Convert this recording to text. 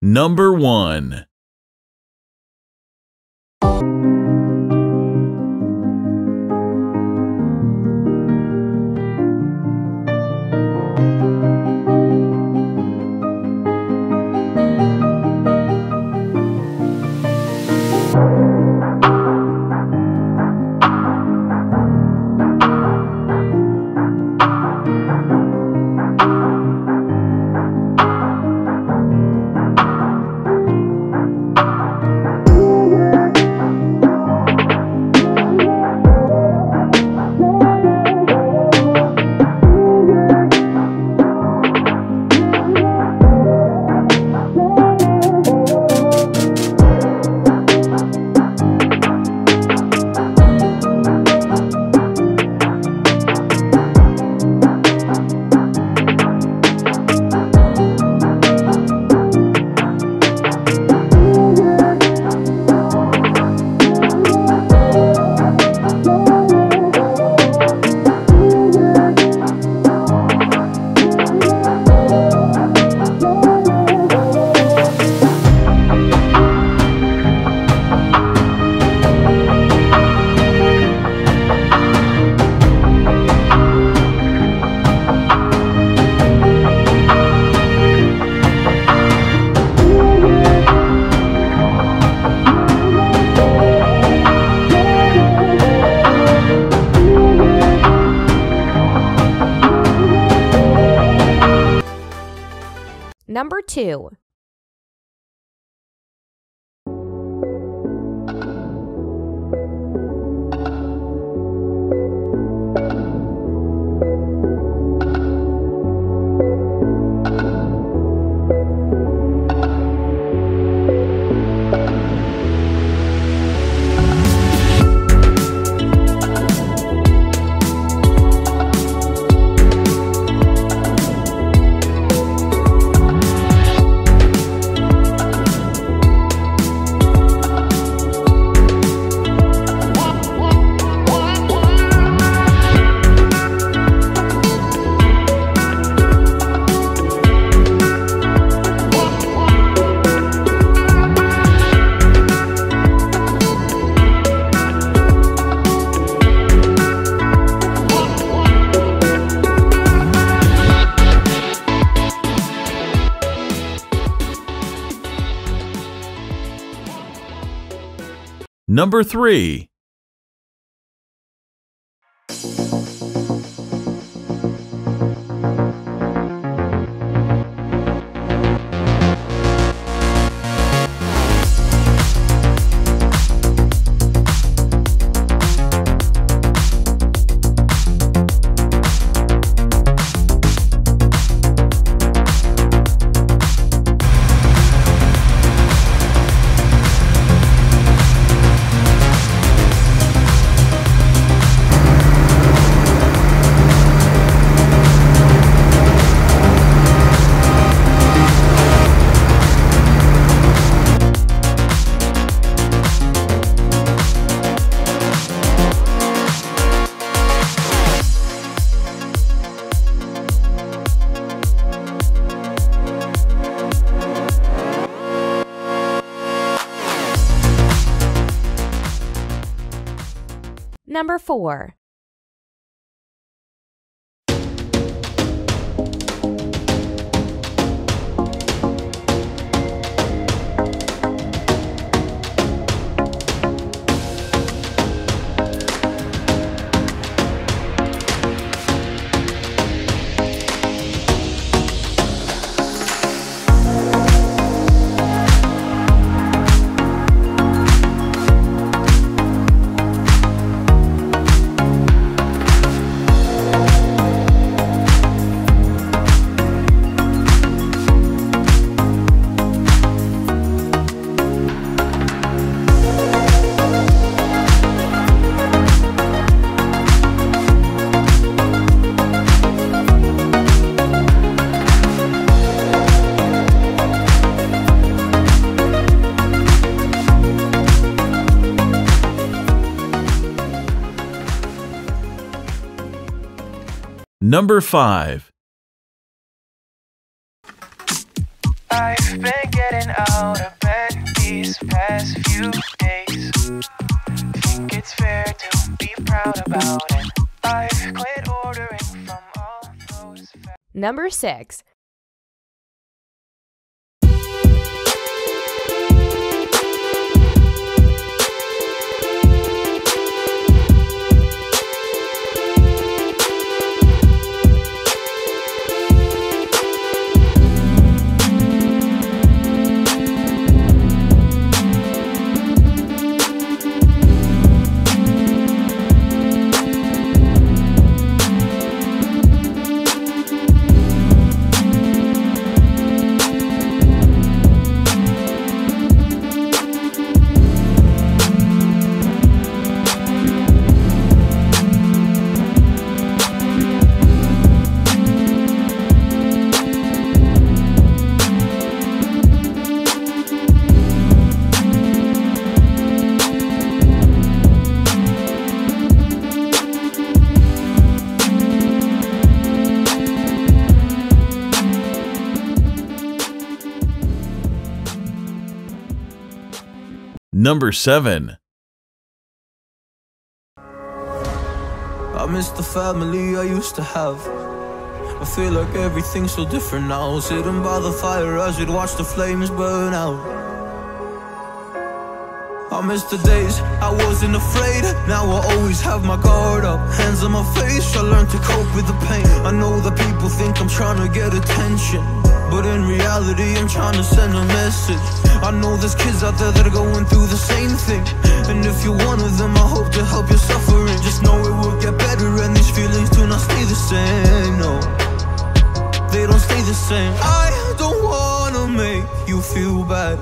Number 1. Number 2. Number 3. Number 4. Number 5. I've been getting out of bed these past few days. Think it's fair to be proud about it. I've quit ordering from all those. fa- Number 6. Number 7. I miss the family I used to have. I feel like everything's so different now. Sitting by the fire as we'd watch the flames burn out. I miss the days I wasn't afraid. Now I always have my guard up. Hands on my face, I learned to cope with the pain. I know that people think I'm trying to get attention. But in reality, I'm trying to send a message. I know there's kids out there that are going through the same thing. And if you're one of them, I hope to help your suffering. Just know it will get better, and these feelings do not stay the same. No, they don't stay the same. I don't wanna make you feel bad.